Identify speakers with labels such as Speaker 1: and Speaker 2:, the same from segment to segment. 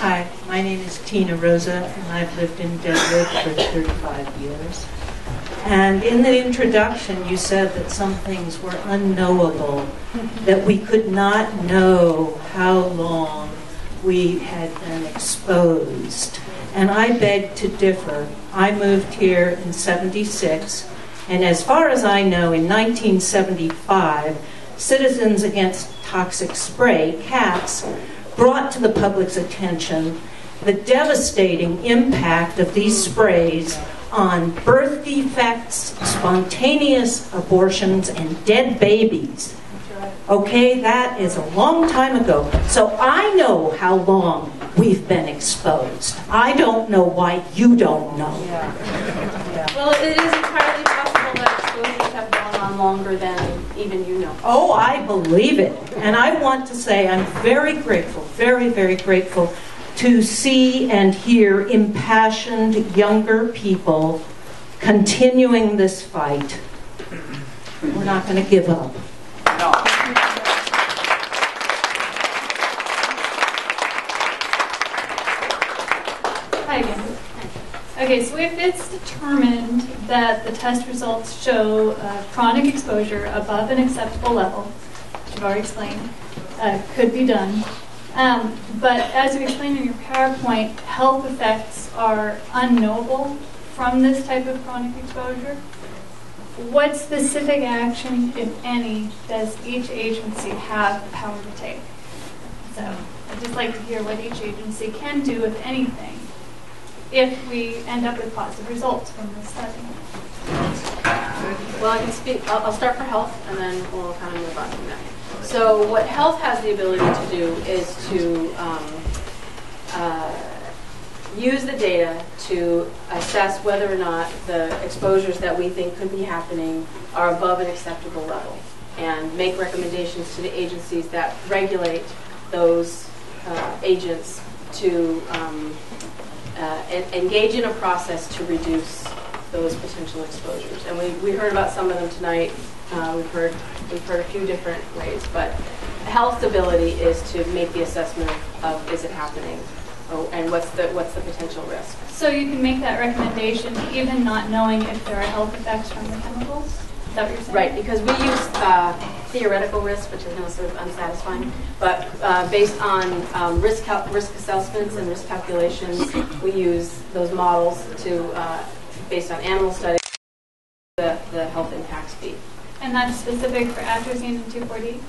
Speaker 1: Hi, my name is Tina Rosa, and I've lived in Deadwood for 35 years. And in the introduction, you said that some things were unknowable, that we could not know how long we had been exposed. And I beg to differ. I moved here in 76, and as far as I know, in 1975, Citizens Against Toxic Spray, CATS, brought to the public's attention the devastating impact of these sprays on birth defects, spontaneous abortions, and dead babies. Okay, that is a long time ago. So I know how long we've been exposed. I don't know why you don't know.
Speaker 2: Well, it is entirely possible that exposures have gone on longer than even you know.
Speaker 1: Oh, I believe it. And I want to say I'm very grateful, very, very grateful to see and hear impassioned younger people continuing this fight. We're not going to give up.
Speaker 3: Hi again. Okay, so if it's determined that the test results show uh, chronic exposure above an acceptable level, which you've already explained, uh, could be done. Um, but as you explained in your PowerPoint, health effects are unknowable from this type of chronic exposure. What specific action, if any, does each agency have the power to take? So I'd just like to hear what each agency can do, if anything, if we end up with positive results from this study.
Speaker 2: Well, I can speak, I'll, I'll start for health and then we'll kind of move on from there. So what health has the ability to do is to um, uh, use the data to assess whether or not the exposures that we think could be happening are above an acceptable level and make recommendations to the agencies that regulate those uh, agents to um, uh, en- engage in a process to reduce those potential exposures. And we, we heard about some of them tonight. Uh, we've heard we've heard a few different ways, but health's ability is to make the assessment of, of is it happening, oh, and what's the what's the potential risk.
Speaker 3: So you can make that recommendation even not knowing if there are health effects from the chemicals? Is that what you're saying?
Speaker 2: Right, because we use uh, theoretical risk, which is now sort of unsatisfying, but uh, based on um, risk cal- risk assessments and risk calculations, we use those models to, uh, based on animal studies, the, the health impacts fee.
Speaker 3: And that's specific for atrazine and 2,4-D?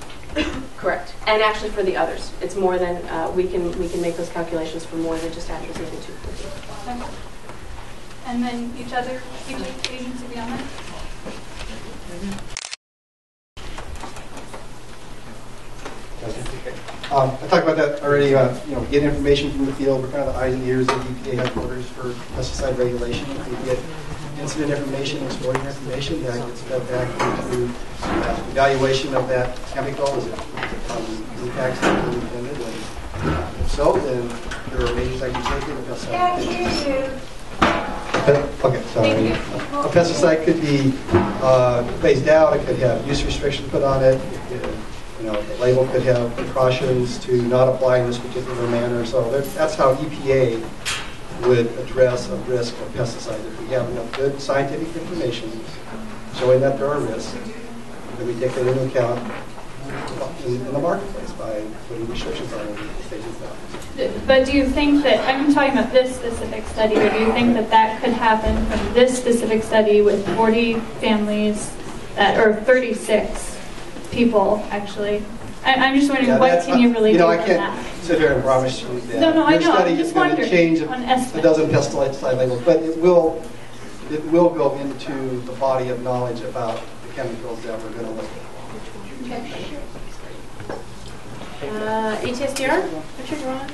Speaker 2: Correct. And actually for the others, it's more than, uh, we can, we can make those calculations for more than just atrazine and 2,4-D.
Speaker 3: Okay. And then each other, each agency beyond that?
Speaker 4: Um, I talked about that already, uh, you know, get information from the field, we're kind of the eyes and ears of EPA headquarters for pesticide regulation. If we get incident information, exploiting information, that gets fed back into uh, evaluation of that chemical, is it um, impacts that intended, and uh, if so, then there are measures I can take
Speaker 5: Can't hear you.
Speaker 4: Okay, sorry. A pesticide could be uh, phased out, it could have use restrictions put on it, it could, you know, the label could have precautions to not apply in this particular manner, so that's how EPA would address a risk of pesticide. If we have enough good scientific information showing that there are risks, then we take that into account in in the marketplace by putting restrictions on it, stages.
Speaker 3: But do you think that, I'm talking about this specific study, but do you think that that could happen from this specific study with 40 families, that, or 36 people, actually? I- I'm just wondering,
Speaker 4: Yeah,
Speaker 3: what can you really
Speaker 4: you
Speaker 3: do
Speaker 4: know, I can't
Speaker 3: that?
Speaker 4: sit here and promise you that.
Speaker 3: No, no, I
Speaker 4: your
Speaker 3: know. I'm
Speaker 4: study
Speaker 3: just
Speaker 4: is going to
Speaker 3: wondering
Speaker 4: change
Speaker 3: on
Speaker 4: a dozen pesticide labels, but it will, it will go into the body of knowledge about the chemicals that we're going to look at.
Speaker 2: Uh, ATSDR, Richard, you want?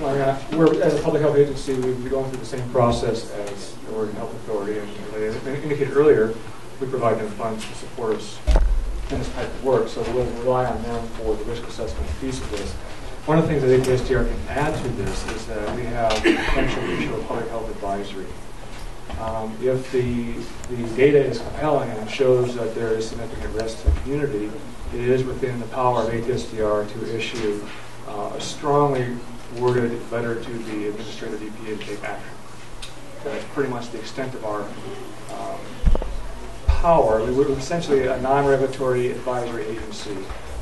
Speaker 6: Well, yeah, We're, as a public health agency, we've been going through the same process as the Oregon Health Authority. And as I indicated earlier, we provide them funds to support us in this type of work, so we'll rely on them for the risk assessment piece of this. One of the things that ATSDR can add to this is that we have potential issue a public health advisory. Um, If the, the data is compelling and shows that there is significant risk to the community, it is within the power of ATSDR to issue uh, a strongly worded letter to the administrative EPA to take action. That's pretty much the extent of our um, power. We We're essentially a non-regulatory advisory agency.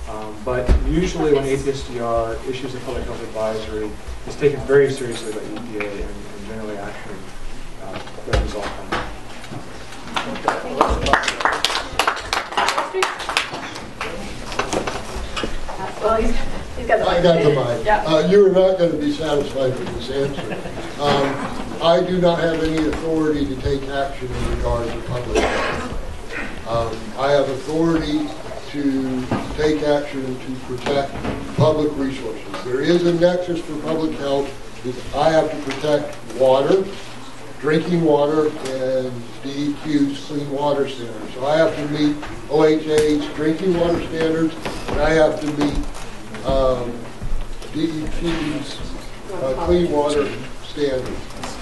Speaker 6: Um, But usually when ATSDR issues a public health advisory, it's taken very seriously by EPA and and generally uh, does result from that.
Speaker 2: Well, he's, he's got the.
Speaker 5: I got the mic.
Speaker 2: Yeah.
Speaker 5: Uh, You are not going to be satisfied with this answer. Um, I do not have any authority to take action in regards to public health. Um, I have authority to take action to protect public resources. There is a nexus for public health, because I have to protect water, drinking water, and DEQ's clean water standards. So I have to meet OHA's drinking water standards, and I have to meet um, DEQ's uh, clean water standards.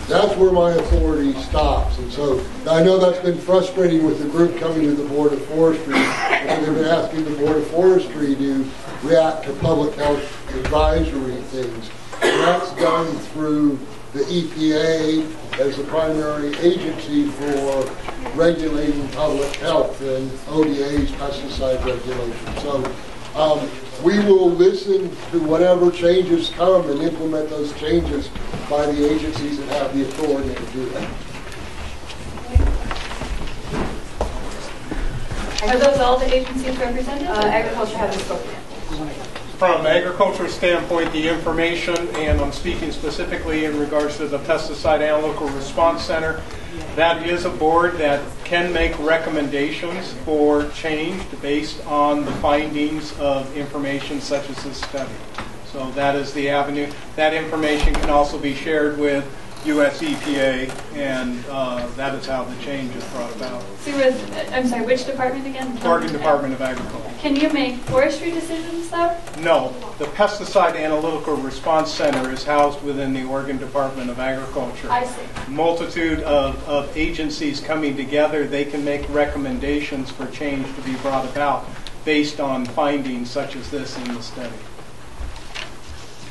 Speaker 5: That's where my authority stops. And so I know that's been frustrating with the group coming to the Board of Forestry, because they've been asking the Board of Forestry to react to public health advisory things. And that's done through the EPA as the primary agency for regulating public health and ODA's pesticide regulation. So um, we will listen to whatever changes come and implement those changes by the agencies that have the authority to do that.
Speaker 3: Are those all the agencies represented?
Speaker 2: Uh, agriculture hasn't spoken yet.
Speaker 7: From agriculture standpoint, the information, and I'm speaking specifically in regards to the Pesticide Analytical Response Center, that is a board that can make recommendations for change based on the findings of information such as this study. So that is the avenue. That information can also be shared with US EPA, and uh, that is how the change is brought about.
Speaker 3: So I'm sorry, which department again?
Speaker 7: Oregon Department of Agriculture.
Speaker 3: Can you make forestry decisions though?
Speaker 7: No, the Pesticide Analytical Response Center is housed within the Oregon Department of Agriculture.
Speaker 3: I see.
Speaker 7: Multitude of, of agencies coming together, they can make recommendations for change to be brought about based on findings such as this in the study.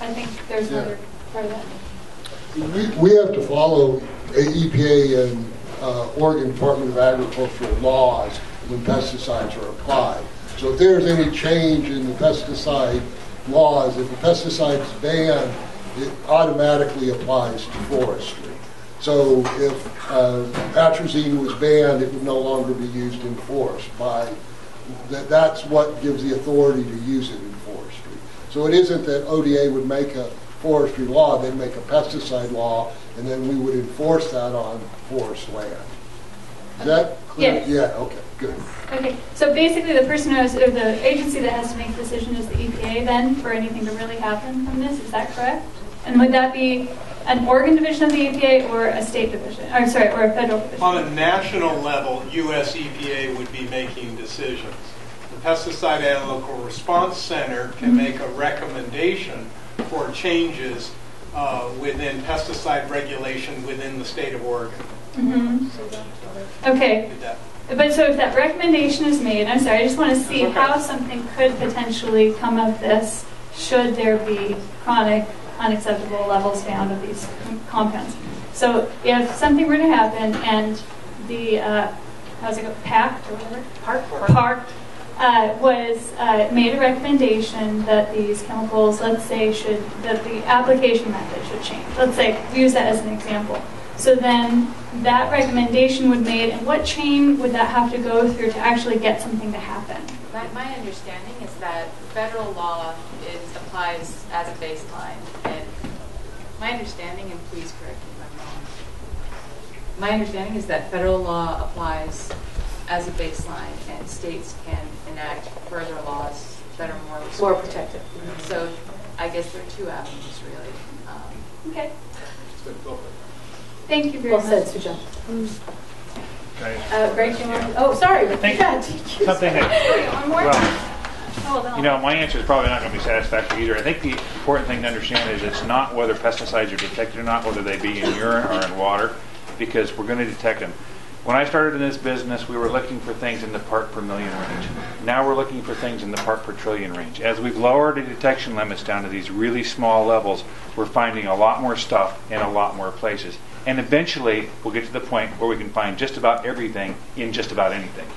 Speaker 3: I think there's
Speaker 5: Yeah.
Speaker 3: another part of that.
Speaker 5: We, we have to follow EPA and uh, Oregon Department of Agricultural laws when pesticides are applied. So if there's any change in the pesticide laws, if a pesticide's banned, it automatically applies to forestry. So if uh, atrazine was banned, it would no longer be used in forest by, that, that's what gives the authority to use it in forestry. So it isn't that ODA would make a forestry law, they'd make a pesticide law, and then we would enforce that on forest land. Is that clear?
Speaker 3: Yes.
Speaker 5: Yeah, okay, good.
Speaker 3: Okay, so basically the person who has, or the agency that has to make the decision is the EPA then for anything to really happen from this, is that correct? And would that be an Oregon division of the EPA or a state division, or sorry, or a federal division?
Speaker 7: On a national level, US EPA would be making decisions. The Pesticide Analytical Response Center can mm-hmm. make a recommendation for changes uh, within pesticide regulation within the state of Oregon.
Speaker 3: Mhm. Okay, but so if that recommendation is made, I'm sorry, I just want to see
Speaker 7: Okay.
Speaker 3: how something could potentially come of this should there be chronic unacceptable levels found of these compounds. So if something were to happen and the, uh, how's it go, PACT or whatever?
Speaker 2: Park,
Speaker 3: Park uh, was, uh, made a recommendation that these chemicals, let's say, should, that the application method should change. Let's say, use that as an example. So then that recommendation would made, and what chain would that have to go through to actually get something to happen?
Speaker 8: My, my understanding is that federal law is, applies as a baseline, and my understanding, and please correct me if I'm wrong, my understanding is that federal law applies as a baseline, and states can enact further laws that are more restrictive.
Speaker 2: More protective.
Speaker 8: So I guess there are two avenues, really. Um,
Speaker 3: Okay. Thank you very
Speaker 2: Well
Speaker 3: much.
Speaker 2: said, Sujan.
Speaker 9: Okay.
Speaker 2: Uh, Greg, do you want, oh, sorry.
Speaker 9: Think-
Speaker 2: Yeah, thank you.
Speaker 9: Something that,
Speaker 3: One more?
Speaker 9: well, you know, my answer is probably not going to be satisfactory either. I think the important thing to understand is it's not whether pesticides are detected or not, whether they be in urine or in water, because we're going to detect them. When I started in this business, we were looking for things in the part per million range. Now we're looking for things in the part per trillion range. As we've lowered the detection limits down to these really small levels, we're finding a lot more stuff in a lot more places. And eventually, we'll get to the point where we can find just about everything in just about anything.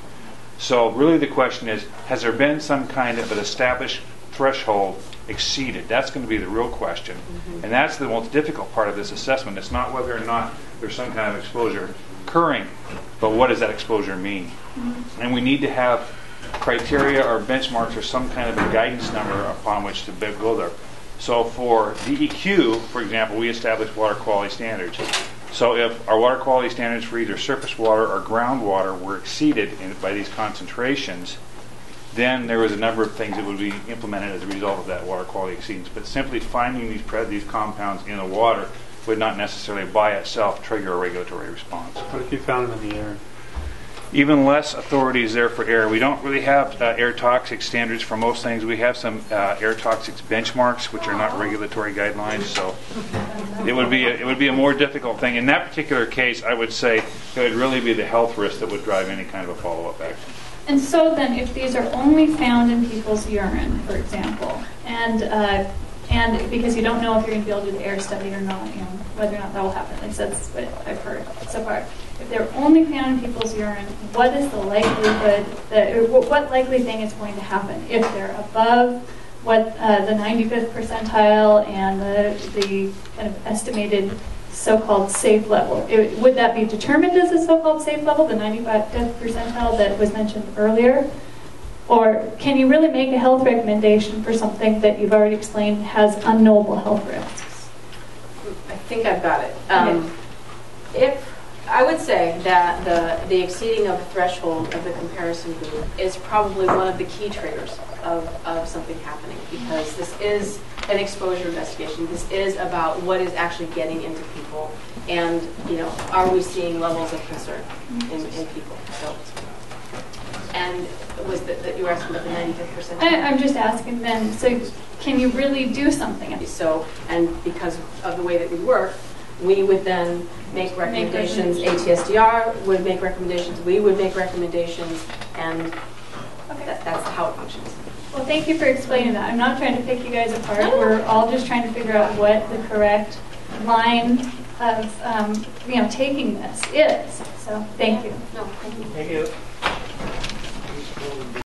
Speaker 9: So really the question is, has there been some kind of an established threshold exceeded? That's going to be the real question. Mm-hmm. And that's the most difficult part of this assessment. It's not whether or not there's some kind of exposure occurring, but what does that exposure mean? Mm-hmm. And we need to have criteria or benchmarks or some kind of a guidance number upon which to go there. So for DEQ, for example, we establish water quality standards. So if our water quality standards for either surface water or groundwater were exceeded in, by these concentrations, then there was a number of things that would be implemented as a result of that water quality exceedance. But simply finding these, pre- these compounds in the water would not necessarily by itself trigger a regulatory response.
Speaker 10: What if you found them in the air?
Speaker 9: Even less authority is there for air. We don't really have uh, air toxic standards for most things. We have some uh, air toxics benchmarks, which are not regulatory guidelines. So it would be a, it would be a more difficult thing. In that particular case, I would say it would really be the health risk that would drive any kind of a follow-up action.
Speaker 3: And so then, if these are only found in people's urine, for example, and uh, and because you don't know if you're going to be able to do the air study or not, and whether or not that will happen, at least that's what I've heard so far. If they're only found in people's urine, what is the likelihood that, or what likely thing is going to happen if they're above what uh, the 95th percentile and the, the kind of estimated so-called safe level. It- Would that be determined as a so-called safe level, the 95th percentile that was mentioned earlier? Or can you really make a health recommendation for something that you've already explained has unknowable health risks?
Speaker 2: I think I've got it. Um, If, I would say that the, the exceeding of the threshold of the comparison group is probably one of the key triggers of, of something happening, because this is an exposure investigation. This is about what is actually getting into people, and, you know, are we seeing levels of concern in, in people? So, and was that, that you were asking about the 95th percentile?
Speaker 3: I, I'm just asking then, so can you really do something?
Speaker 2: So, and because of the way that we work, we would then make recommendations, ATSDR would make recommendations, we would make recommendations, and
Speaker 3: Okay.
Speaker 2: that, that's how it functions.
Speaker 3: Well, thank you for explaining that. I'm not trying to pick you guys apart. We're all just trying to figure out what the correct line of, um, you know, taking this is. So, thank you.
Speaker 2: No, thank you.
Speaker 10: Thank you.